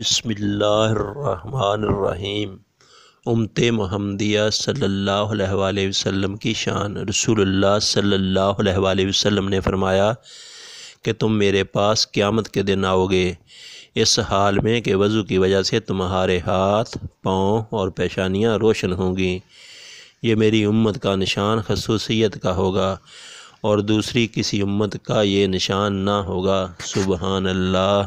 بسم اللہ الرحمن الرحیم۔ امت محمدیہ صلی اللہ علیہ وآلہ وسلم کی شان۔ رسول اللہ صلی اللہ علیہ وآلہ وسلم نے فرمایا کہ تم میرے پاس قیامت کے دن آؤ گے اس حال میں کہ وضو کی وجہ سے تمہارے ہاتھ، پاؤں اور پیشانیاں روشن ہوں گی۔ یہ میری امت کا نشان خصوصیت کا ہوگا اور دوسری کسی امت کا یہ نشان نہ ہوگا۔ سبحان اللہ۔